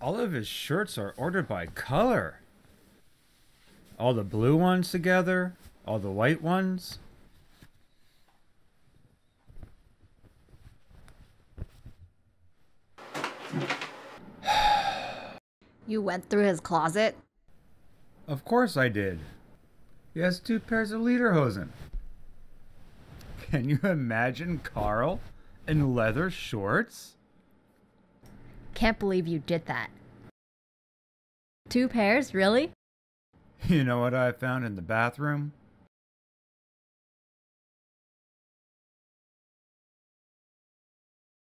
All of his shirts are ordered by color. All the blue ones together, all the white ones. You went through his closet? Of course I did. He has two pairs of lederhosen. Can you imagine Carl in leather shorts? Can't believe you did that. Two pairs, really? You know what I found in the bathroom?